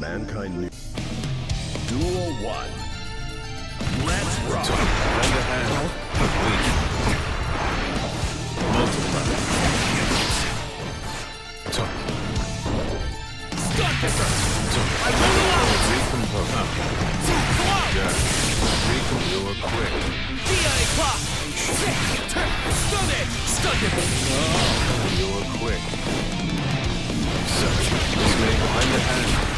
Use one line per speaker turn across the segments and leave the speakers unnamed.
Mankind knew. Duel 1. Let's rock!
Lend a hand. Multiply.
It!
Recompose. Jack. Recom. You were quick.
Dire Eclat! Stun Edge! Stun Edge!
You were quick. This may lend a hand.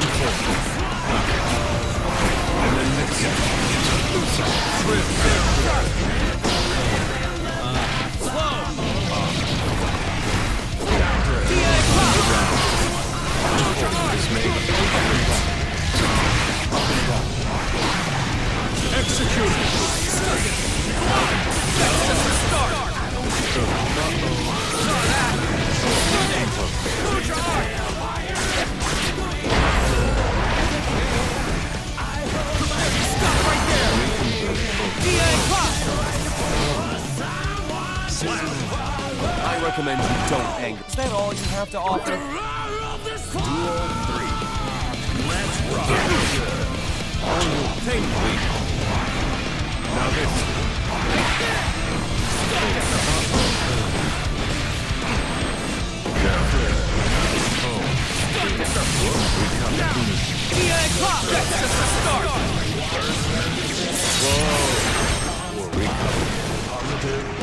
And then mix.
DI
recommend you don't anger. Is that all you have to offer?
Duel 3. Let's rock!
Take weak. Now hit.
Dire Eclat! That's just the start!
Positive bonus.
Lend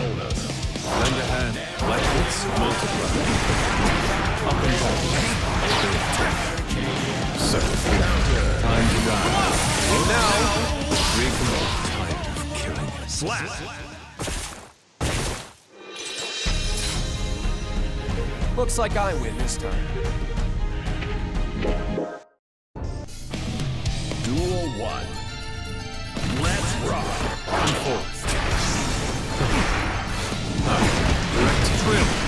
So. Time to.
And now.
Tired of killing.
Slap!
looks like I win this time.
Duel 1. Let's rock!
Direct trim.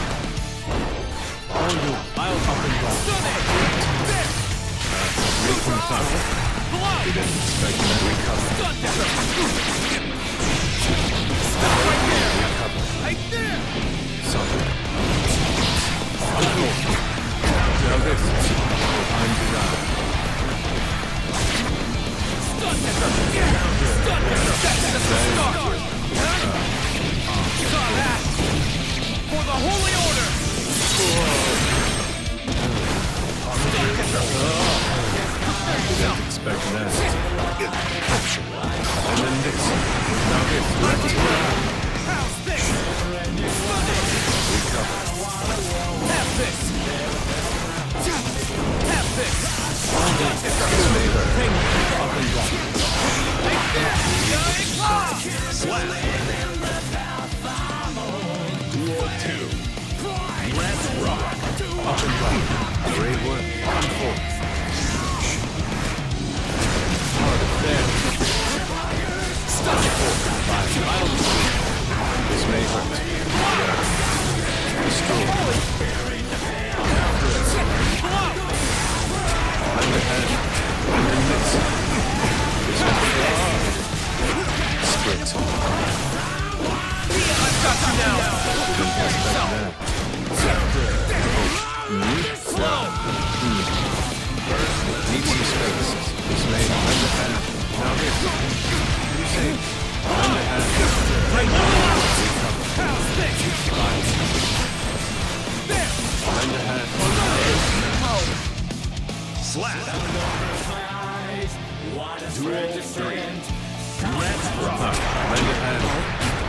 Duel 3. Let's rock!
Lend a hand.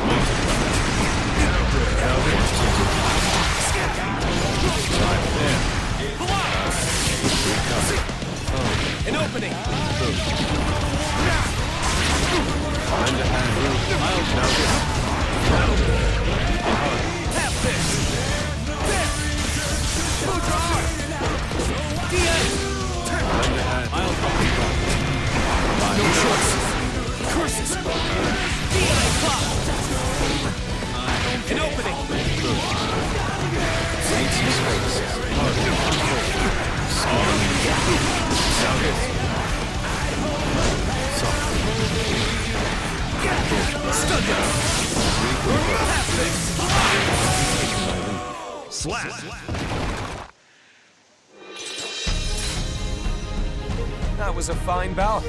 Multiply. Now this. Right there. Recover.
An opening!
Lend a hand. I'll now this.
Slap.
That was a fine bout.